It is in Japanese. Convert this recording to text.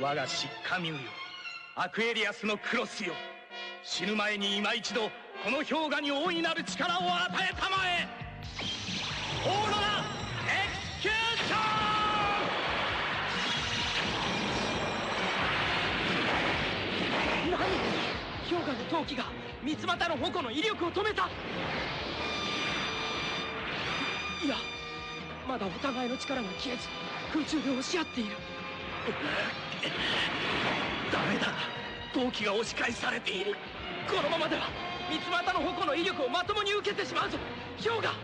我が疾カミューよ。アクエリアスのクロスよ。死ぬ前に今一度この氷河に大いなる力を与えたまえ。オーロラエクキューション。何？氷河の陶器が三つ股の矛の威力を止めた。いやまだお互いの力が消えず空中で押し合っている。ダメだ。陶器が押し返されている。このままでは三つ股の矛の威力をまともに受けてしまうぞ。氷河